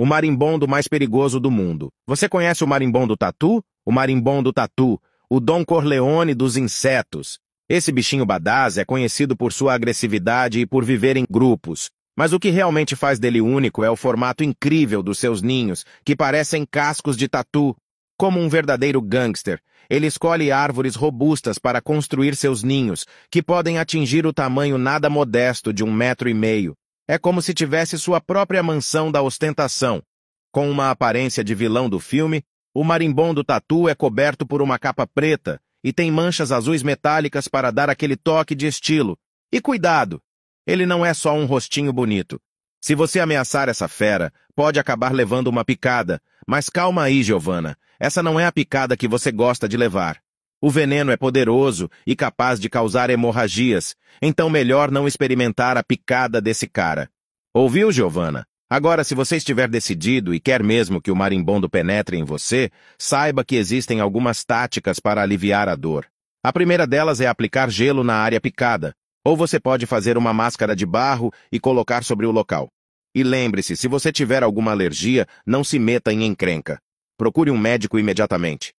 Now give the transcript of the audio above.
O marimbondo mais perigoso do mundo. Você conhece o marimbondo tatu? O marimbondo tatu, o Dom Corleone dos insetos. Esse bichinho badaz é conhecido por sua agressividade e por viver em grupos. Mas o que realmente faz dele único é o formato incrível dos seus ninhos, que parecem cascos de tatu. Como um verdadeiro gangster, ele escolhe árvores robustas para construir seus ninhos, que podem atingir o tamanho nada modesto de um metro e meio. É como se tivesse sua própria mansão da ostentação. Com uma aparência de vilão do filme, o marimbondo tatu é coberto por uma capa preta e tem manchas azuis metálicas para dar aquele toque de estilo. E cuidado! Ele não é só um rostinho bonito. Se você ameaçar essa fera, pode acabar levando uma picada. Mas calma aí, Giovanna. Essa não é a picada que você gosta de levar. O veneno é poderoso e capaz de causar hemorragias, então melhor não experimentar a picada desse cara. Ouviu, Giovanna? Agora, se você estiver decidido e quer mesmo que o marimbondo penetre em você, saiba que existem algumas táticas para aliviar a dor. A primeira delas é aplicar gelo na área picada, ou você pode fazer uma máscara de barro e colocar sobre o local. E lembre-se, se você tiver alguma alergia, não se meta em encrenca. Procure um médico imediatamente.